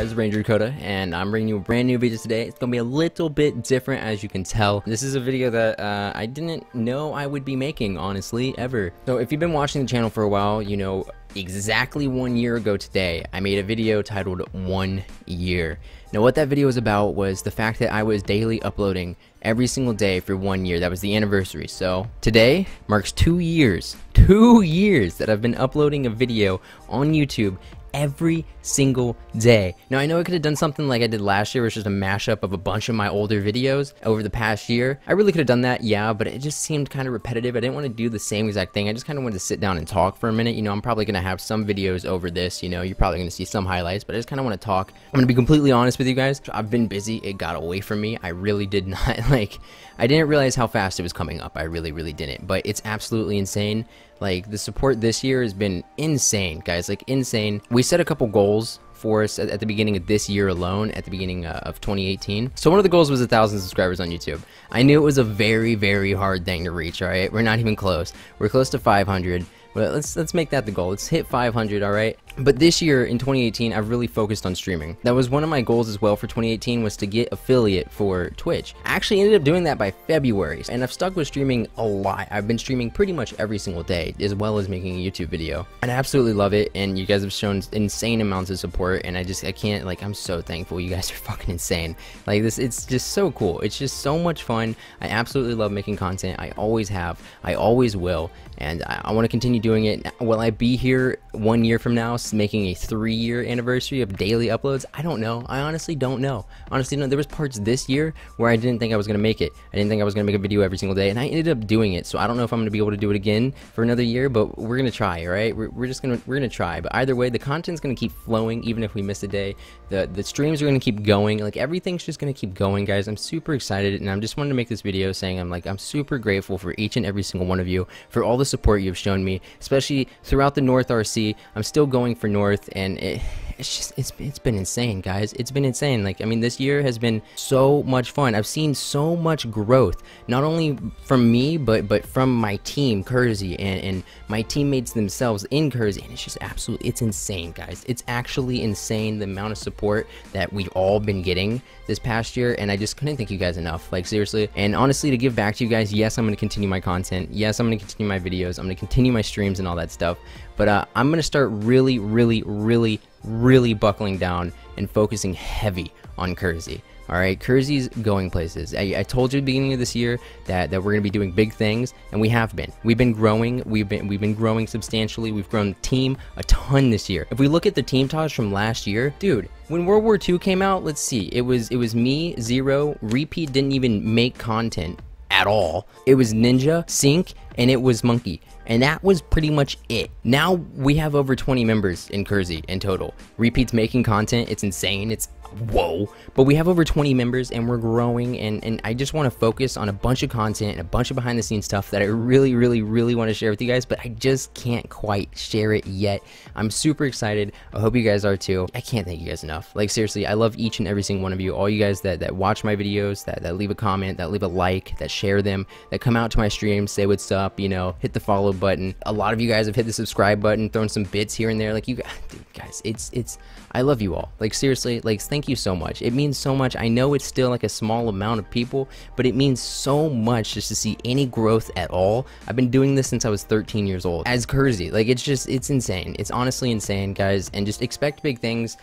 guys? Ranger Dakota, and I'm bringing you a brand new video today. It's gonna be a little bit different, as you can tell. This is a video that uh, I didn't know I would be making, honestly, ever. So if you've been watching the channel for a while, you know exactly one year ago today, I made a video titled One Year. Now, what that video was about was the fact that I was daily uploading every single day for one year. That was the anniversary. So today marks two years, two years that I've been uploading a video on YouTube every single day. Now I know I could have done something like I did last year, which is a mashup of a bunch of my older videos over the past year. I really could have done that, yeah, but it just seemed kind of repetitive. I didn't want to do the same exact thing. I just kind of wanted to sit down and talk for a minute. You know, I'm probably going to have some videos over this, you know, you're probably going to see some highlights, but I just kind of want to talk. I'm going to be completely honest with you guys. I've been busy. It got away from me. I really did not, like, I didn't realize how fast it was coming up. I really, really didn't, but it's absolutely insane. Like, the support this year has been insane, guys, like, insane. We set a couple goals for us at, at, the beginning of this year alone, at the beginning uh, of 2018. So one of the goals was a thousand subscribers on YouTube. I knew it was a very, very hard thing to reach. All right, we're not even close. We're close to 500. But let's let's make that the goal. Let's hit 500, all right? But this year in 2018, I've really focused on streaming. That was one of my goals as well for 2018 was to get affiliate for Twitch. I actually ended up doing that by February, and I've stuck with streaming a lot. I've been streaming pretty much every single day, as well as making a YouTube video. And I absolutely love it, and you guys have shown insane amounts of support, and I just, I can't, like, I'm so thankful. You guys are fucking insane. Like, this, it's just so cool. It's just so much fun. I absolutely love making content. I always have. I always will, and I, I want to continue doing it. Will I be here one year from now making a three year anniversary of daily uploads? I don't know. I honestly don't know. Honestly, no, there was parts this year where I didn't think I was going to make it. I didn't think I was going to make a video every single day, and I ended up doing it. So I don't know if I'm going to be able to do it again for another year, but we're going to try, right? We're, we're just going to, we're going to try. But either way, the content's going to keep flowing even if we miss a day. The, the streams are going to keep going. Like everything's just going to keep going, guys. I'm super excited, and I'm just wanting to make this video saying I'm like, I'm super grateful for each and every single one of you for all the support you've shown me, especially throughout the North RC. I'm still going for North, and it, it's just it's it's been insane, guys. It's been insane. Like I mean, this year has been so much fun. I've seen so much growth, not only from me, but but from my team, Kerzy, and, and my teammates themselves in Kerzy. And it's just absolutely it's insane, guys. It's actually insane the amount of support that we've all been getting this past year, and I just couldn't thank you guys enough. Like seriously, and honestly, to give back to you guys, yes, I'm gonna continue my content. Yes, I'm gonna continue my videos. I'm gonna continue my streams and all that stuff. But uh, I'm to start really, really, really, really buckling down and focusing heavy on Kerzy. All right, Kerzy's going places. I, I, told you at the beginning of this year that, that we're gonna be doing big things, and we have been. We've been growing. We've been we've been growing substantially. We've grown the team a ton this year. If we look at the team toss from last year, dude, when World War II came out, let's see, it was it was me, Zero, Repeat didn't even make content at all. It was Ninja, Sync, and it was Monkey. And that was pretty much it. Now we have over 20 members in Kerzy in total. Repeats making content, it's insane. It's whoa. But we have over 20 members and we're growing and, and I just want to focus on a bunch of content and a bunch of behind the scenes stuff that I really, really, really want to share with you guys, but I just can't quite share it yet. I'm super excited. I hope you guys are too. I can't thank you guys enough. Like seriously, I love each and every single one of you. All you guys that, that watch my videos, that, that leave a comment, that leave a like, that share them, that come out to my streams, say what's up, you know, hit the follow button. A lot of you guys have hit the subscribe button, thrown some bits here and there. Like you guys, dude, guys, it's, it's, I love you all. Like seriously, like thank you so much. It means so much. I know it's still like a small amount of people, but it means so much just to see any growth at all. I've been doing this since I was 13 years old as Kerzy. Like it's just, it's insane. It's honestly insane, guys. And just expect big things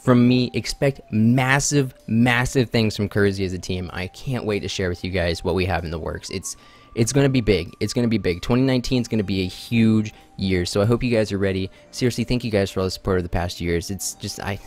from me. Expect massive, massive things from Kerzy as a team. I can't wait to share with you guys what we have in the works. It's it's going to be big. It's going to be big. 2019 is going to be a huge year. So I hope you guys are ready. Seriously, thank you guys for all the support of the past years. It's just I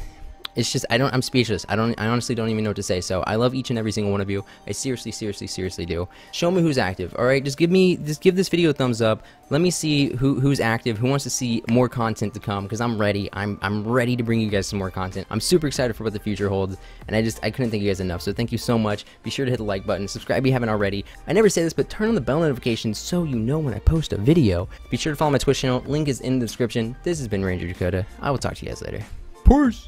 it's just I don't I'm speechless. I don't I honestly don't even know what to say. So I love each and every single one of you. I seriously, seriously, seriously do. Show me who's active. All right, just give me just give this video a thumbs up. Let me see who who's active, who wants to see more content to come because I'm ready. I'm I'm ready to bring you guys some more content. I'm super excited for what the future holds, and I just I couldn't thank you guys enough. So thank you so much. Be sure to hit the like button, subscribe if you haven't already. I never say this, but turn on the bell notifications so you know when I post a video. Be sure to follow my Twitch channel. Link is in the description. This has been Ranger Dakota. I will talk to you guys later. Peace.